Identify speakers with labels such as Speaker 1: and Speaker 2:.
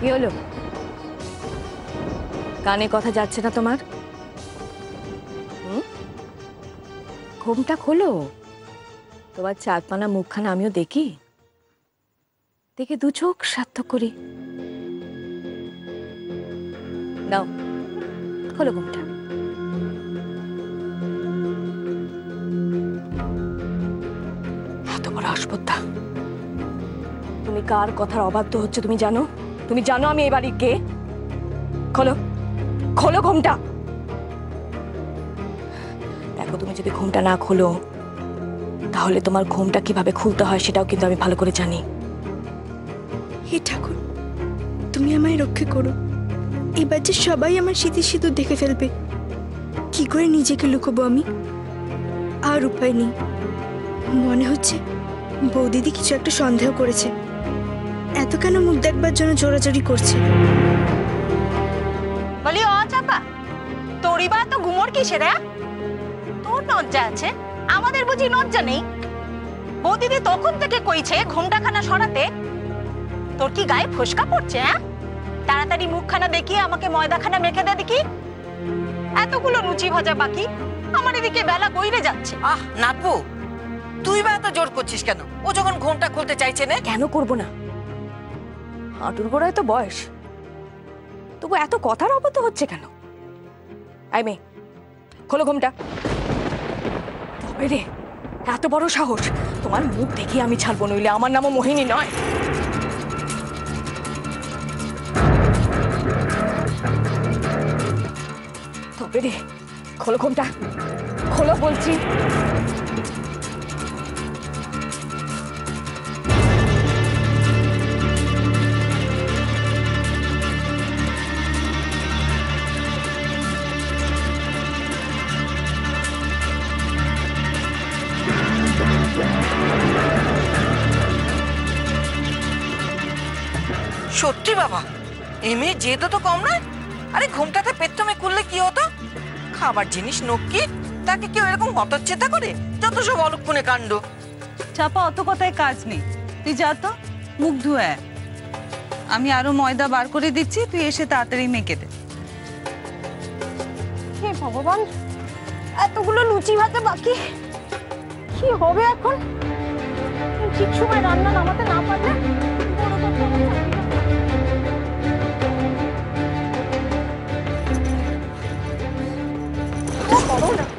Speaker 1: কি হলো? কানে কথা যাচ্ছে না তোমার? ঘুমটা খোলো। তোমার চারপানা মুখখানা আমিও দেখি। দেখে দু চোখ সার্থক করি। নাও, খোলো ঘুমটা। এত বড় তুমি কার কথার অবাধ্য হচ্ছে তুমি জানো? তুমি জানো আমি এই বাড়ির কে? খোলো। খোলো ঘুমটা। দেখো, তুমি যদি ঘুমটা না খোলো, তাহলে তোমার ঘুমটা কীভাবে খুলতে হয় সেটাও কিন্তু আমি ভালো করে জানি।
Speaker 2: হে ঠাকুর, তুমি আমায় রক্ষা করো। এবার যে সবাই আমার স্মৃতি সিঁদুর দেখে ফেলবে, কি করে নিজেকে লুকোবো আমি? আর উপায় নেই। মনে হচ্ছে বৌদিদি কিছু একটা সন্দেহ করেছে। এত কেন মুখ দেখবার জন্য জোরাজোরি করছে?
Speaker 3: বলি অ চাপা তোরই বা তো গুমর কিসের? তোর লজ্জা আছে আমাদের বুঝি লজ্জা নেই। বৌদিদি তখন থেকে কইছে ঘুমটাখানা সরাতে তোর কি গায়ে ফসকা পড়ছে হ্যাঁ? তাড়াতাড়ি মুখখানা দেখিয়ে আমাকে ময়দাখানা মেখে দে দেখি। এতগুলো লুচি ভাজা বাকি আমার এদিকে বেলা গইরে যাচ্ছে।
Speaker 4: আহ নাটবু তুই বা এত জোর করছিস কেন? ও যখন ঘুমটা খুলতে চাইছে না।
Speaker 1: কেন করব না? হাঁটুর গোড়ায় তো বয়স। তবু এত কথার অবত হচ্ছে কেন? আই মে খোলো ঘুমটা। তবে রে এত বড় সাহস। তোমার মুখ দেখি আমি ছাড়বো, নইলে আমার নামও মোহিনী নয়। তবে রে, খোলো ঘুমটা। খোলো বলছি।
Speaker 4: সত্যি বাবা এ মেয়ে যেতে তো কম নয়। আরে ঘুমটাতে পেট্টমে খুললে কি হতো? খাবার জিনিস নক্কি তাকে কেউ এরকম হতচ্ছেতা করে? যত সব অলক্ষণে কাণ্ড।
Speaker 5: চাপা অত কথায় কাজ নেই। তুই যা তো মুখ ধুয়ে আমি আরও ময়দা বার করে দিচ্ছি তুই এসে তাড়াতাড়ি মেখে দে।
Speaker 3: হে ভগবান এতগুলো লুচি ভাজা বাকি? কি হবে এখন? ঠিক সময় রান্না নামাতে না পারলে